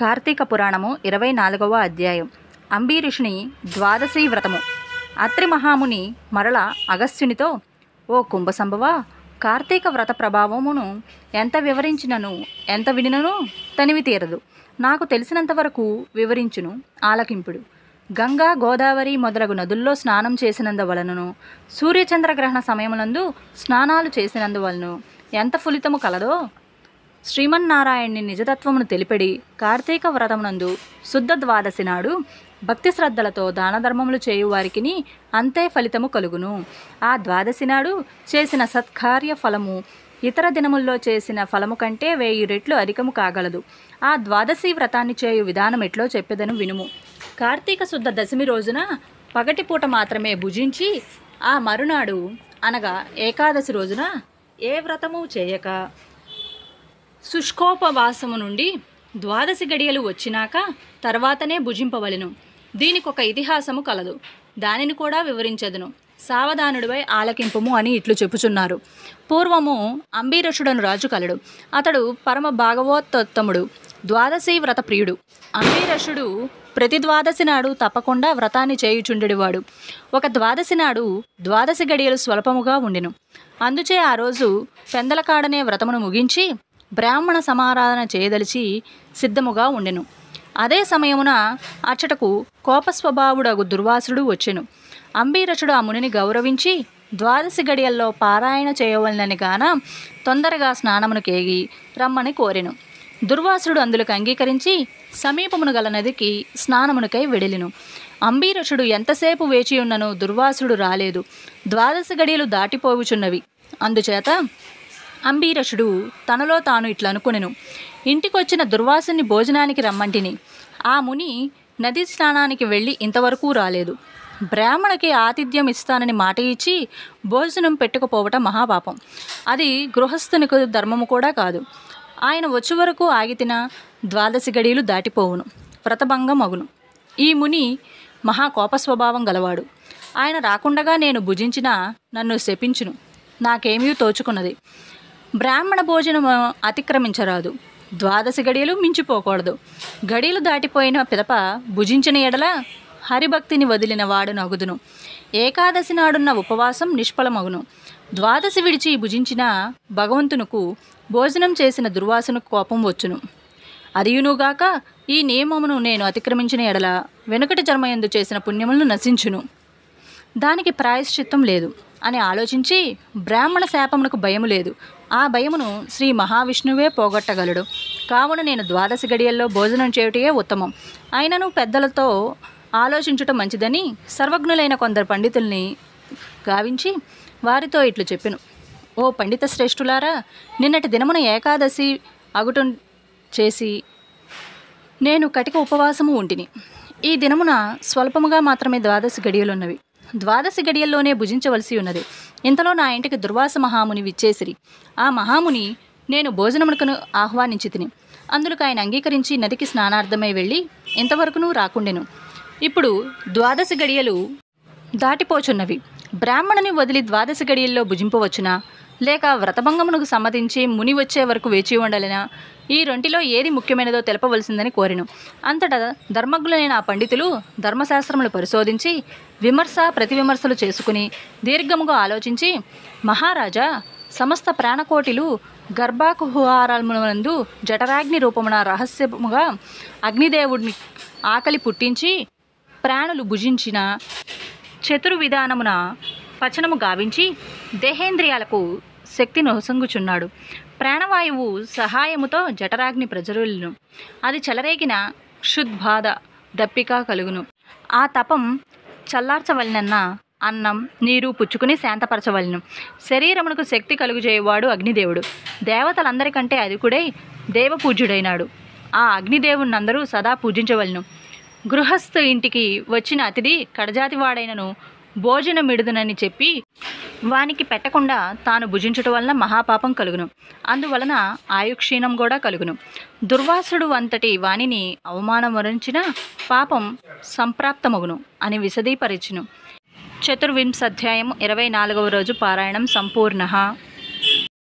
కార్తీక పురాణము ఇరవై నాలుగవ అధ్యాయం. అంబీరుషుని ద్వాదశీ వ్రతము. అత్రి మహాముని మరల అగస్త్యునితో ఓ కుంభసంభవ కార్తీక వ్రత ప్రభావమును ఎంత వివరించినను ఎంత వినినను తనివి తీరదు. నాకు తెలిసినంత వరకు వివరించును ఆలకింపుడు. గంగా గోదావరి మొదలగు నదుల్లో స్నానం చేసినందువలనను సూర్యచంద్రగ్రహణ సమయములందు స్నానాలు చేసినందువలను ఎంత ఫలితము కలదో శ్రీమన్నారాయణ్ణి నిజతత్వమును తెలిపెడి కార్తీక వ్రతమునందు శుద్ధ ద్వాదశి నాడు భక్తి శ్రద్ధలతో దాన ధర్మములు చేయువారికి అంతే ఫలితము కలుగును. ఆ ద్వాదశి నాడు చేసిన సత్కార్య ఫలము ఇతర దినముల్లో చేసిన ఫలము కంటే వెయ్యి రెట్లు అధికము కాగలదు. ఆ ద్వాదశి వ్రతాన్ని చేయు విధానం ఎట్లో చెప్పేదను వినుము. కార్తీక శుద్ధ దశమి రోజున పగటిపూట మాత్రమే భుజించి ఆ మరునాడు అనగా ఏకాదశి రోజున ఏ వ్రతము చేయక శుష్కోపవాసము నుండి ద్వాదశి గడియలు వచ్చినాక తర్వాతనే భుజింపవలెను. దీనికొక ఇతిహాసము కలదు. దానిని కూడా వివరించదును. సావధానుడిపై ఆలకింపుము అని ఇట్లు చెప్పుచున్నారు. పూర్వము అంబీరషుడను రాజు కలడు. అతడు పరమ భాగవతోత్తముడు ద్వాదశి వ్రత ప్రియుడు. అంబీరషుడు ప్రతి ద్వాదశి నాడు తప్పకుండా వ్రతాన్ని చేయుచుండెడివాడు. ఒక ద్వాదశి నాడు ద్వాదశి గడియలు స్వల్పముగా ఉండెను. అందుచే ఆ రోజు పెందలకాడనే వ్రతమును ముగించి బ్రాహ్మణ సమారాధన చేయదలిచి సిద్ధముగా ఉండెను. అదే సమయమున అచ్చటకు కోపస్వభావుడగు దుర్వాసుడు వచ్చెను. అంబీరచుడు ఆ మునిని గౌరవించి ద్వాదశి గడియల్లో పారాయణ చేయవలనని గాన తొందరగా స్నానమును కేగి రమ్మని కోరెను. దుర్వాసుడు అందులకు అంగీకరించి సమీపమును గల నదికి స్నానమునకై వెడిలెను. అంబీరచుడు ఎంతసేపు వేచియున్నను దుర్వాసుడు రాలేదు. ద్వాదశి గడియలు దాటిపోవుచున్నవి. అందుచేత అంబీరషుడు తనలో తాను ఇట్లా అనుకునెను ఇంటికొచ్చిన దుర్వాసుని భోజనానికి రమ్మంటిని. ఆ ముని నదీ స్నానానికి వెళ్ళి ఇంతవరకు రాలేదు. బ్రాహ్మణకి ఆతిథ్యం ఇస్తానని మాట ఇచ్చి భోజనం పెట్టుకుపోవటం మహాపాపం. అది గృహస్థునికి ధర్మము కూడా కాదు. ఆయన వచ్చే వరకు ఆగితిన ద్వాదశి గడియలు దాటిపోవును. వ్రతభంగం అగును ఈ ముని మహా కోప స్వభావం గలవాడు. ఆయన రాకుండగా నేను భుజించినా నన్ను శపించును. నాకేమీ తోచుకున్నది. బ్రాహ్మణ భోజనం అతిక్రమించరాదు. ద్వాదశి గడియలు మించిపోకూడదు. గడియలు దాటిపోయిన పిదప భుజించిన ఎడల హరిభక్తిని వదిలిన వాడు నగుదును. ఏకాదశి నాడున్న ఉపవాసం నిష్ఫలమగును. ద్వాదశి విడిచి భుజించిన భగవంతునకు భోజనం చేసిన దుర్వాసనకు కోపం వచ్చును. అదియునుగాక ఈ నియమమును నేను అతిక్రమించిన ఎడల వెనుకటి జన్మయందు చేసిన పుణ్యములను నశించును. దానికి ప్రాయశ్చిత్తం లేదు. అని ఆలోచించి బ్రాహ్మణ శాపమునకు భయము లేదు. ఆ భయమును శ్రీ మహావిష్ణువే పోగొట్టగలడు. కావున నేను ద్వాదశి గడియల్లో భోజనం చేయుటయే ఉత్తమం. అయినను పెద్దలతో ఆలోచించుట మంచిదని సర్వజ్ఞులైన కొందరు పండితుల్ని గావించి వారితో ఇట్లు చెప్పెను. ఓ పండిత శ్రేష్ఠులారా నిన్నటి దినమున ఏకాదశి అగుటం చేసి నేను కటిక ఉపవాసము ఉంటిని. ఈ దినమున స్వల్పముగా మాత్రమే ద్వాదశి గడియలున్నవి. ద్వాదశి గడియల్లోనే భుజించవలసి ఉన్నది. ఇంతలో నా ఇంటికి దుర్వాస మహాముని విచ్చేసిరి. ఆ మహాముని నేను భోజనమునకును ఆహ్వానించి తిని అందులకు ఆయన అంగీకరించి నదికి స్నానార్థమై వెళ్ళి ఇంతవరకును రాకుండెను. ఇప్పుడు ద్వాదశి గడియలు దాటిపోచున్నవి. బ్రాహ్మణుని వదిలి ద్వాదశి గడియల్లో భుజింపవచ్చునా? లేక వ్రతభంగమునకు సమ్మతించి ముని వచ్చే వరకు వేచి ఉండలేనా? ఈ రెంటిలో ఏది ముఖ్యమైనదో తెలపవలసిందని కోరెను. అంతటా ధర్మజ్ఞులైన ఆ పండితులు ధర్మశాస్త్రములు పరిశోధించి విమర్శ ప్రతివిమర్శలు చేసుకుని దీర్ఘముగా ఆలోచించి మహారాజా సమస్త ప్రాణకోటిలు గర్భాకుహారమునందు జఠరాగ్ని రూపమున రహస్యముగా అగ్నిదేవుడిని ఆకలి పుట్టించి ప్రాణులు భుజించిన చతుర్విధానమున పచనము గావించి దేహేంద్రియాలకు శక్తిని హొసంగుచున్నాడు ప్రాణవాయువు సహాయముతో జఠరాగ్ని ప్రజ్వరులను అది చెలరేగిన క్షుద్బాధ దప్పిక కలుగును. ఆ తపం చల్లార్చవలనన్న అన్నం నీరు పుచ్చుకుని శాంతపరచవలను. శరీరమునకు శక్తి కలుగుజేయవాడు అగ్నిదేవుడు. దేవతలందరికంటే అధికుడై దేవపూజ్యుడైనాడు. ఆ అగ్నిదేవునందరూ సదా పూజించవలను. గృహస్థు ఇంటికి వచ్చిన అతిథి కడజాతివాడైనను భోజనమిడుదునని చెప్పి వానికి పెట్టకుండా తాను భుజించటం వలన మహాపాపం కలుగును. అందువలన ఆయుక్షీణం కూడా కలుగును. దుర్వాసుడు అంతటి వానిని అవమానం వరించిన పాపం సంప్రాప్తమగును అని విశదీపరిచును. చతుర్వింశ అధ్యాయం ఇరవై నాలుగవ రోజు పారాయణం సంపూర్ణ.